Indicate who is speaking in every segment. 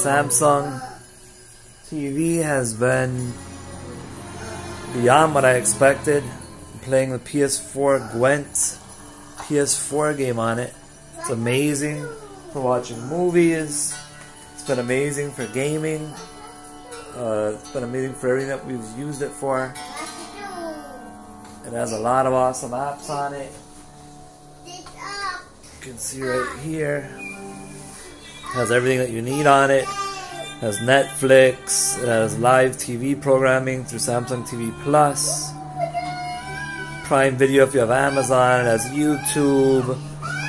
Speaker 1: Samsung TV has been beyond what I expected. I'm playing the PS4 Gwent PS4 game on it. It's amazing for watching movies. It's been amazing for gaming. Uh, it's been amazing for everything that we've used it for. It has a lot of awesome apps on it. You can see right here. Has everything that you need on it. It has Netflix. It has live TV programming through Samsung TV Plus. Prime Video if you have Amazon. It has YouTube.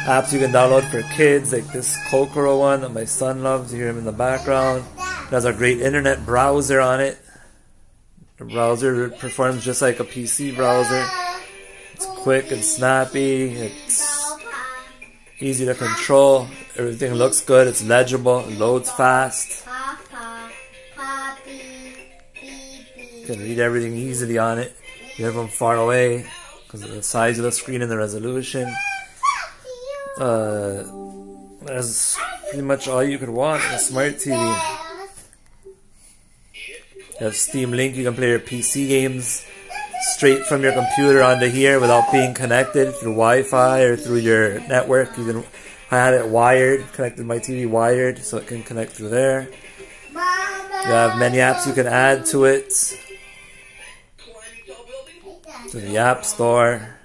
Speaker 1: Apps you can download for kids, like this Kokoro one that my son loves. You hear him in the background. It has a great internet browser on it. The browser performs just like a PC browser. It's quick and snappy. It's easy to control. Everything looks good. It's legible. It loads fast. You can read everything easily on it. You have them far away because of the size of the screen and the resolution. Uh, that's pretty much all you could want in a smart TV. You have Steam Link, you can play your PC games straight from your computer onto here without being connected through Wi-Fi or through your network. You can I had it wired, connected my TV wired, so it can connect through there. You have many apps you can add to it. To the App Store.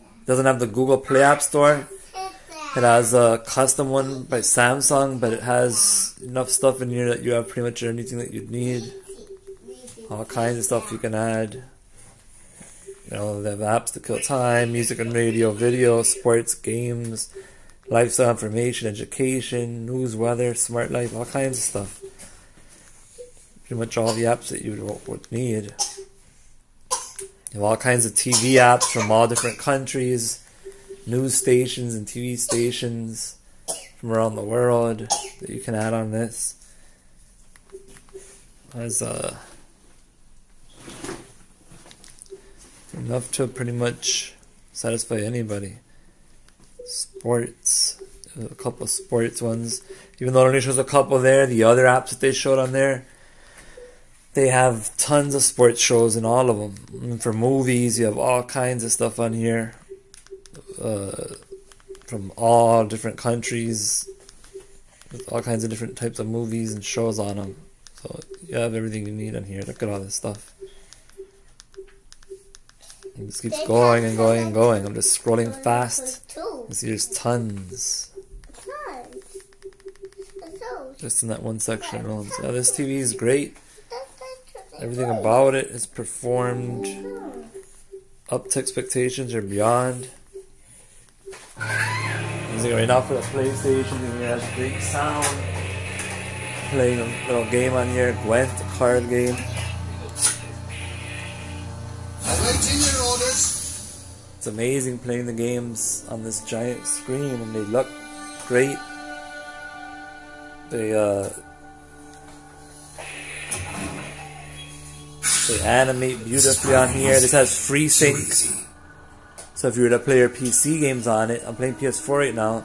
Speaker 1: It doesn't have the Google Play App Store. It has a custom one by Samsung, but it has enough stuff in here that you have pretty much anything that you'd need all kinds of stuff you can add. You know, they have apps to kill time, music and radio, video, sports, games, lifestyle information, education, news, weather, smart life, all kinds of stuff. Pretty much all the apps that you would need. You have all kinds of TV apps from all different countries, news stations and TV stations from around the world that you can add on this. As uh enough to pretty much satisfy anybody. Sports, a couple sports ones. Even though it only shows a couple there, the other apps that they showed on there, they have tons of sports shows in all of them. And for movies, you have all kinds of stuff on here uh, from all different countries, with all kinds of different types of movies and shows on them. So you have everything you need on here. Look at all this stuff. It just keeps going and going and going. I'm just scrolling fast. See, there's tons. Just in that one section alone. Oh, so this TV is great. Everything about it is performed up to expectations or beyond. Using right now for the PlayStation, it has great sound. Playing a little game on here, Gwent, the card game. It's amazing playing the games on this giant screen and they look great. They uh they animate beautifully on here. This has FreeSync. So if you were to play your PC games on it, I'm playing PS4 right now.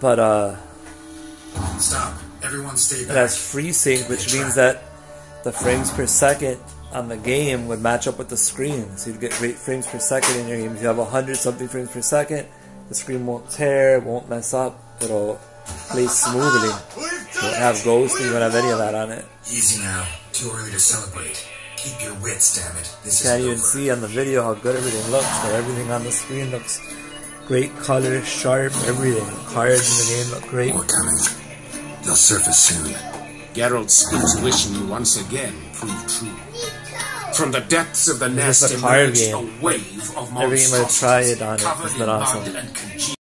Speaker 1: But uh
Speaker 2: Stop. Everyone stay back.
Speaker 1: It has FreeSync, which means that the frames per second on the game would match up with the screen. So you'd get great frames per second in your game. If you have 100 something frames per second, the screen won't tear, it won't mess up, it'll play smoothly. You won't have ghosts, you won't have any of that on it.
Speaker 2: Easy now. Too early to celebrate. Keep your wits, damn it. This
Speaker 1: you can't
Speaker 2: is
Speaker 1: even
Speaker 2: over.
Speaker 1: see on the video how good everything looks, but everything on the screen looks great color, sharp, everything. Cards in the game look great.
Speaker 2: We're coming. They'll surface soon.
Speaker 3: Geralt's intuition once again proved true. From the depths of the nest emerged a wave of
Speaker 1: Every game I've
Speaker 3: monstrosities
Speaker 1: on it
Speaker 3: covered in
Speaker 1: been
Speaker 3: mud
Speaker 1: awesome.
Speaker 3: and congealed